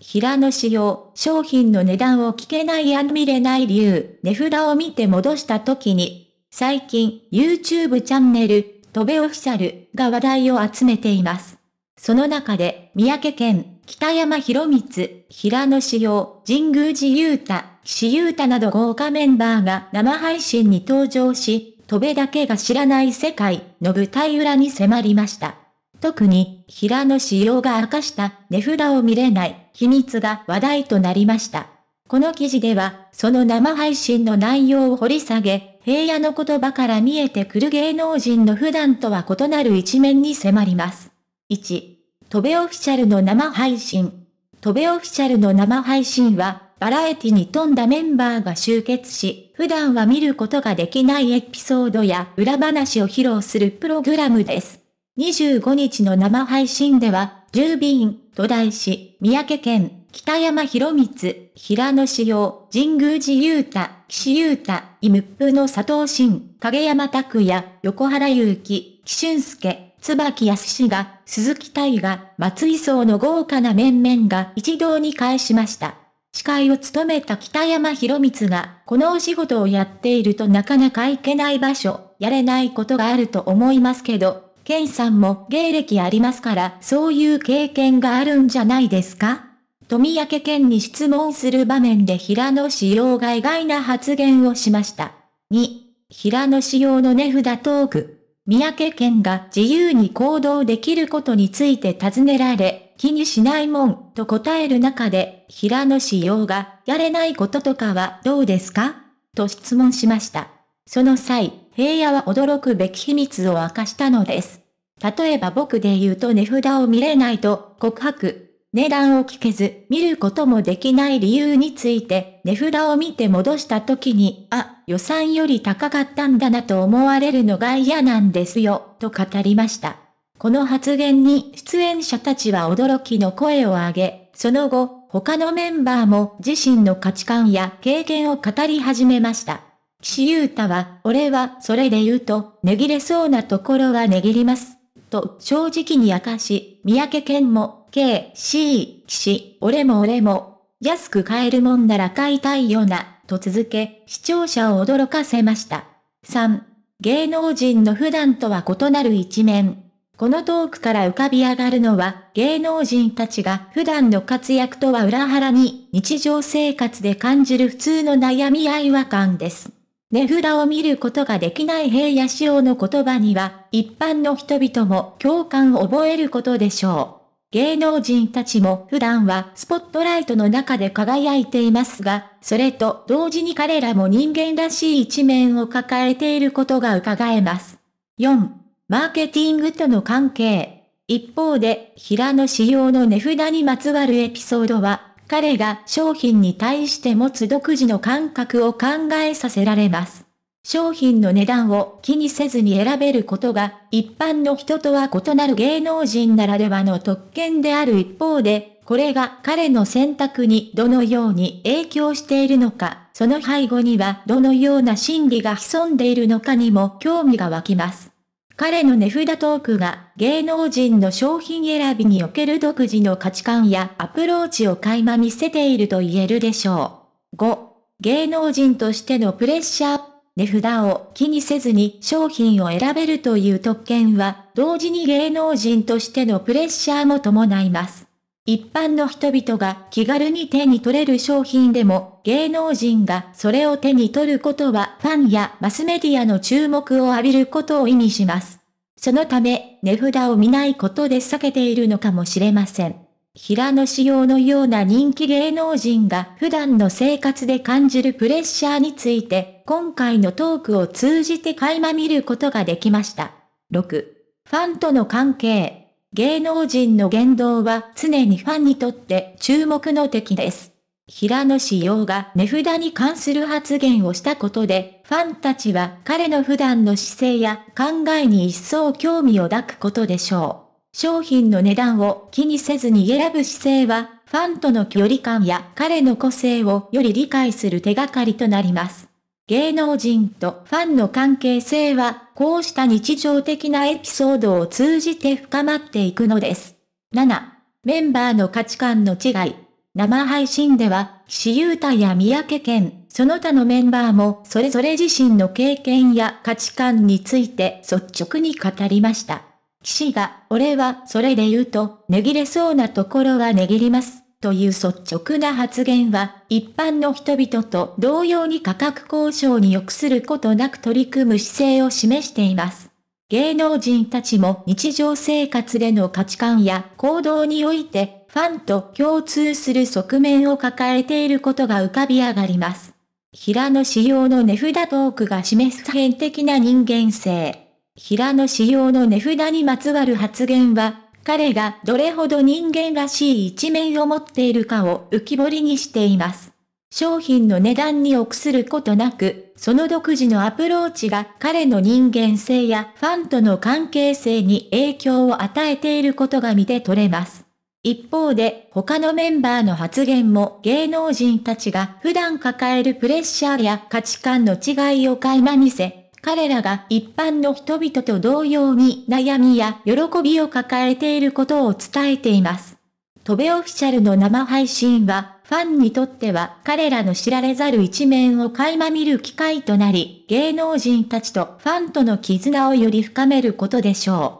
平野仕様、商品の値段を聞けないや見れない理由、値札を見て戻した時に、最近、YouTube チャンネル、戸部オフィシャルが話題を集めています。その中で、三宅県、北山博光、平野仕様、神宮寺勇太、岸優太など豪華メンバーが生配信に登場し、戸部だけが知らない世界の舞台裏に迫りました。特に、平野仕様が明かした値札を見れない秘密が話題となりました。この記事では、その生配信の内容を掘り下げ、平野の言葉から見えてくる芸能人の普段とは異なる一面に迫ります。1、戸部オフィシャルの生配信。戸部オフィシャルの生配信は、バラエティに富んだメンバーが集結し、普段は見ることができないエピソードや裏話を披露するプログラムです。25日の生配信では、10便、戸田市、三宅県、北山博光、平野志陽、神宮寺勇太、岸優太、イムップの佐藤真、影山拓也、横原祐希、岸俊介、椿康が、鈴木大が、松井荘の豪華な面々が一堂に返しました。司会を務めた北山博光が、このお仕事をやっているとなかなか行けない場所、やれないことがあると思いますけど、ケンさんも芸歴ありますから、そういう経験があるんじゃないですか？富明健に質問する場面で平野志陽が意外な発言をしました。2、平野志陽の値札トーク。三宅健が自由に行動できることについて尋ねられ、気にしないもん、と答える中で、平野志陽が、やれないこととかはどうですか？と質問しました。その際、平野は驚くべき秘密を明かしたのです。例えば僕で言うと値札を見れないと告白。値段を聞けず、見ることもできない理由について、値札を見て戻した時に、あ、予算より高かったんだなと思われるのが嫌なんですよ、と語りました。この発言に出演者たちは驚きの声を上げ、その後、他のメンバーも自身の価値観や経験を語り始めました。岸優太は、俺はそれで言うと、値切れそうなところは値切ります。と正直に明かし、三宅健も、K、C、岸、俺も俺も、安く買えるもんなら買いたいよな、と続け、視聴者を驚かせました。3、芸能人の普段とは異なる一面。このトークから浮かび上がるのは、芸能人たちが普段の活躍とは裏腹に、日常生活で感じる普通の悩み合い和感です。値札を見ることができない平野仕様の言葉には、一般の人々も共感を覚えることでしょう。芸能人たちも普段はスポットライトの中で輝いていますが、それと同時に彼らも人間らしい一面を抱えていることが伺えます。4. マーケティングとの関係。一方で、平野仕様の値札にまつわるエピソードは、彼が商品に対して持つ独自の感覚を考えさせられます。商品の値段を気にせずに選べることが一般の人とは異なる芸能人ならではの特権である一方で、これが彼の選択にどのように影響しているのか、その背後にはどのような心理が潜んでいるのかにも興味が湧きます。彼の値札トークが芸能人の商品選びにおける独自の価値観やアプローチを垣間見せていると言えるでしょう。5. 芸能人としてのプレッシャー。値札を気にせずに商品を選べるという特権は、同時に芸能人としてのプレッシャーも伴います。一般の人々が気軽に手に取れる商品でも、芸能人がそれを手に取ることはファンやマスメディアの注目を浴びることを意味します。そのため、値札を見ないことで避けているのかもしれません。平野仕様のような人気芸能人が普段の生活で感じるプレッシャーについて、今回のトークを通じて垣間見ることができました。6. ファンとの関係。芸能人の言動は常にファンにとって注目の敵です。平野志陽が値札に関する発言をしたことで、ファンたちは彼の普段の姿勢や考えに一層興味を抱くことでしょう。商品の値段を気にせずに選ぶ姿勢は、ファンとの距離感や彼の個性をより理解する手がかりとなります。芸能人とファンの関係性は、こうした日常的なエピソードを通じて深まっていくのです。7. メンバーの価値観の違い。生配信では、岸優太や三宅健、その他のメンバーもそれぞれ自身の経験や価値観について率直に語りました。岸が、俺はそれで言うと、値切れそうなところは値切ります。という率直な発言は、一般の人々と同様に価格交渉に良くすることなく取り組む姿勢を示しています。芸能人たちも日常生活での価値観や行動において、ファンと共通する側面を抱えていることが浮かび上がります。平野仕様の値札トークが示す普遍的な人間性。平野仕様の値札にまつわる発言は、彼がどれほど人間らしい一面を持っているかを浮き彫りにしています。商品の値段に臆することなく、その独自のアプローチが彼の人間性やファンとの関係性に影響を与えていることが見て取れます。一方で、他のメンバーの発言も芸能人たちが普段抱えるプレッシャーや価値観の違いを垣間見せ、彼らが一般の人々と同様に悩みや喜びを抱えていることを伝えています。トベオフィシャルの生配信は、ファンにとっては彼らの知られざる一面を垣間見る機会となり、芸能人たちとファンとの絆をより深めることでしょう。